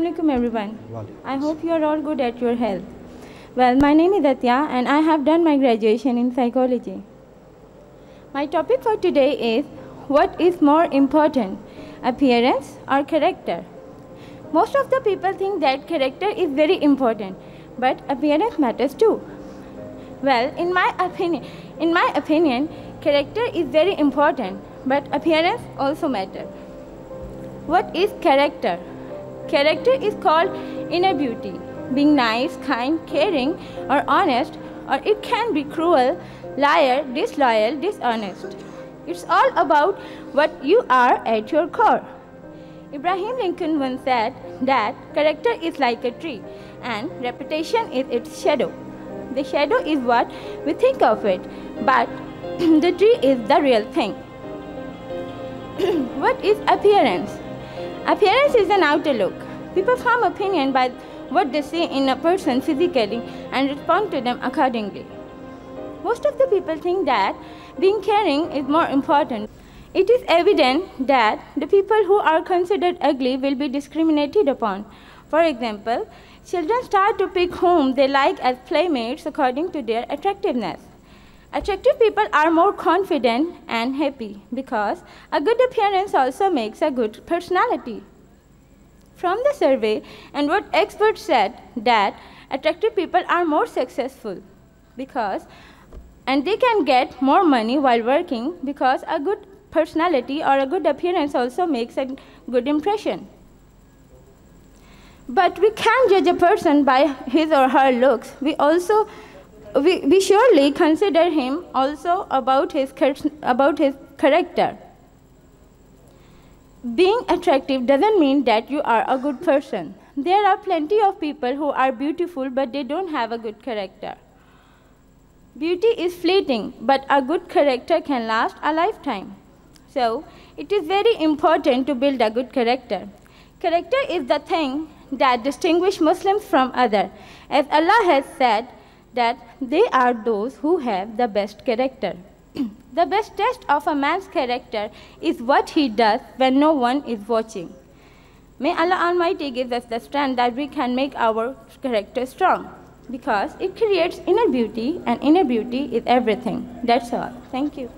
Assalamualaikum everyone. I hope you are all good at your health. Well, my name is Atya and I have done my graduation in psychology. My topic for today is what is more important, appearance or character? Most of the people think that character is very important, but appearance matters too. Well, in my opinion, in my opinion, character is very important, but appearance also matters. What is character? Character is called inner beauty, being nice, kind, caring, or honest, or it can be cruel, liar, disloyal, dishonest. It's all about what you are at your core. Abraham Lincoln once said that character is like a tree and reputation is its shadow. The shadow is what we think of it, but the tree is the real thing. what is appearance? Appearance is an outer look. People form opinion by what they see in a person physically and respond to them accordingly. Most of the people think that being caring is more important. It is evident that the people who are considered ugly will be discriminated upon. For example, children start to pick whom they like as playmates according to their attractiveness. Attractive people are more confident and happy because a good appearance also makes a good personality. From the survey and what experts said that attractive people are more successful because and they can get more money while working because a good personality or a good appearance also makes a good impression. But we can't judge a person by his or her looks. We also we, we surely consider him also about his, about his character. Being attractive doesn't mean that you are a good person. There are plenty of people who are beautiful but they don't have a good character. Beauty is fleeting, but a good character can last a lifetime. So, it is very important to build a good character. Character is the thing that distinguishes Muslims from others. As Allah has said, that they are those who have the best character. the best test of a man's character is what he does when no one is watching. May Allah Almighty give us the strength that we can make our character strong because it creates inner beauty and inner beauty is everything. That's all. Thank you.